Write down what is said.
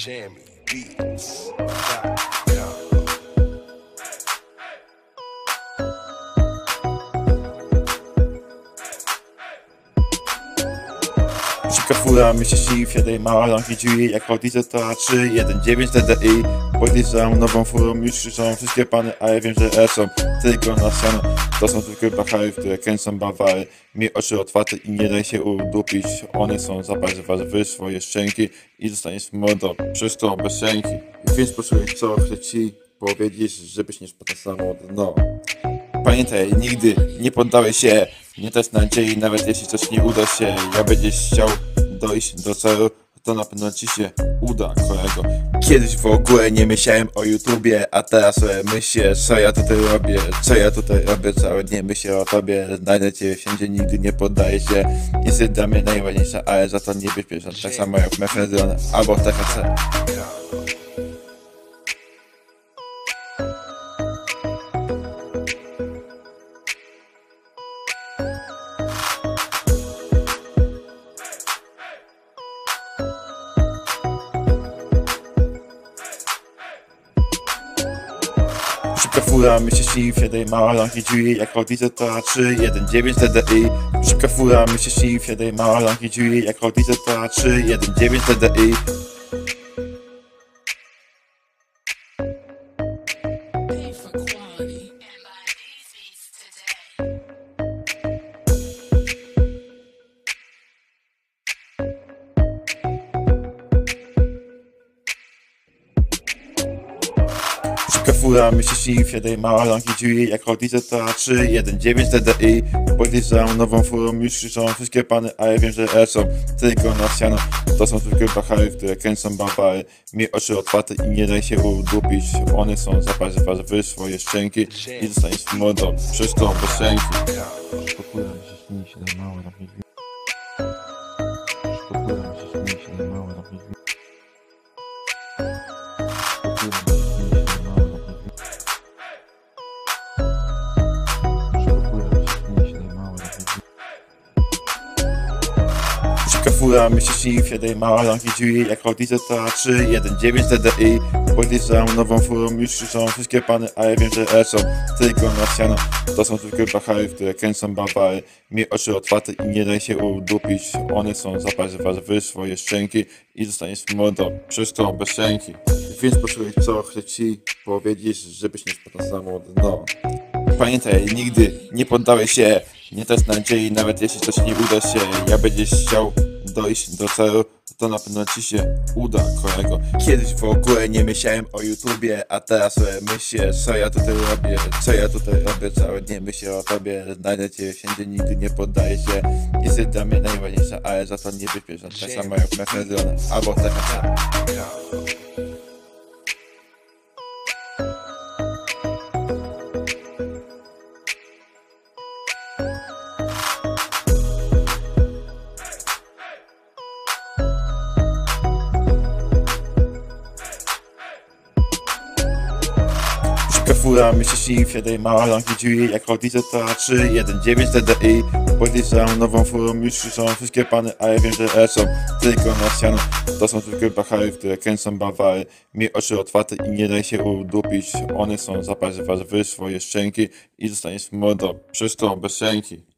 Jammy Beats. Szybka fura, myślę śni, wsiadaj mała rąki drzwi. Jak Audi to 3, 1, 9 TDI Podjeżdżam nową furą, już krzyczą wszystkie pany A ja wiem, że są tylko na siano To są tylko bachary, które kręcą bawary Mi oczy otwarte i nie daj się udupić. One są zapalce warzywy, swoje szczęki I zostaniesz młodo, przez to bez szczęki Więc posłuchaj co chcę ci powiedzieć, żebyś nie spadł samo dno. Pamiętaj, nigdy nie poddałeś się, nie też nadziei, nawet jeśli coś nie uda się. Ja będziesz chciał dojść do celu, to na pewno ci się uda, kolego. Kiedyś w ogóle nie myślałem o YouTubie, a teraz sobie myślę, co ja tutaj robię, co ja tutaj robię, całe dnie myślę o tobie, znajdę cię wszędzie, nigdy nie poddaję się. Jesteś dla mnie najważniejsza, ale za to nie bezpieczna, tak samo jak Mefedron albo THC. Szybka fura, myślę śni, wsiadaj mała rąki drzwi Jak Audi to 3, 1, 9 TDI Szybka fura, myślę śni, wsiadaj mała rąki drzwi Jak Audi to 3, 1, 9 TDI Fura, myślę śni, wsiadaj mała rąki drzwi Jak Audi to 3, 1, 9 TDI Podjeżdżam nową furą, już krzyczą wszystkie pany A ja wiem, że E są tylko na siano. To są tylko bachary, które kręcą bawary Mi oczy otwarte i nie daj się udupić. One są zapalce warzywy, swoje szczęki I zostaniesz młodo, przez to bez Szybka fura, myślę śni, wsiadaj mała rąki drzwi Szybka fura, myślę śni, wsiadaj mała rąki drzwi Jak Audi to 3, 1, 9 TDI Podjeżdżam nową furą, już krzyczą wszystkie pany A ja wiem, że są tylko na siano. To są tylko bachary, które kręcą bawary Mi oczy otwarte i nie daj się udupić. One są zapalce warzywy, swoje szczęki I zostaniesz młodo, przez to bez szczęki Więc posłuchaj co chcę ci powiedzieć, żebyś nie spadł na samo dno Pamiętaj, nigdy nie poddałeś się, nie też nadziei, nawet jeśli coś nie uda się. Ja będziesz chciał dojść do celu, to na pewno ci się uda, kolego. Kiedyś w ogóle nie myślałem o YouTubie, a teraz myślę, co ja tutaj robię, co ja tutaj robię, całe dnie myślę o tobie, znajdę cię wszędzie, nigdy nie poddaję się. Jesteś dla mnie najważniejsza, ale za to nie bezpieczna, tak samo jak Mefedron albo THC. Szybka fura, myślę śni, wsiadaj mała rąki drzwi Jak Audi to 3, 1, 9 TDI Podjeżdżam nową furą, już krzyczą wszystkie pany A ja wiem, że są tylko na siano To są tylko bachary, które kręcą bawary Mi oczy otwarte i nie daj się udupić. One są zapalce warzywy, swoje szczęki I zostaniesz młodo, przez to bez szczęki